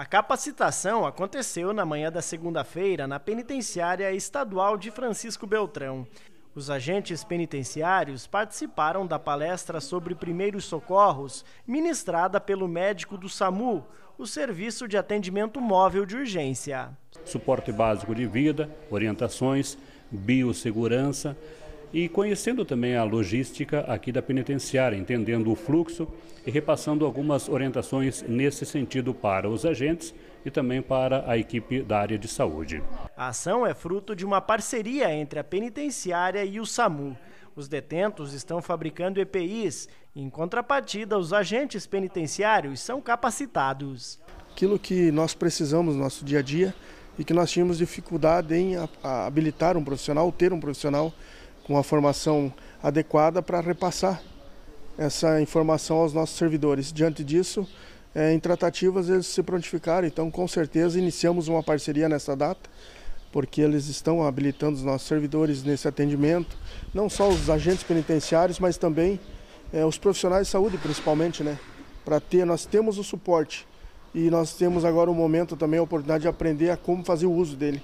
A capacitação aconteceu na manhã da segunda-feira na penitenciária estadual de Francisco Beltrão. Os agentes penitenciários participaram da palestra sobre primeiros socorros, ministrada pelo médico do SAMU, o Serviço de Atendimento Móvel de Urgência. Suporte básico de vida, orientações, biossegurança, e conhecendo também a logística aqui da penitenciária, entendendo o fluxo e repassando algumas orientações nesse sentido para os agentes e também para a equipe da área de saúde. A ação é fruto de uma parceria entre a penitenciária e o SAMU. Os detentos estão fabricando EPIs. Em contrapartida, os agentes penitenciários são capacitados. Aquilo que nós precisamos no nosso dia a dia e que nós tínhamos dificuldade em habilitar um profissional, ter um profissional com a formação adequada para repassar essa informação aos nossos servidores. Diante disso, é, em tratativas eles se prontificaram, então com certeza iniciamos uma parceria nessa data, porque eles estão habilitando os nossos servidores nesse atendimento, não só os agentes penitenciários, mas também é, os profissionais de saúde principalmente, né? Para ter, nós temos o suporte e nós temos agora o momento também a oportunidade de aprender a como fazer o uso dele.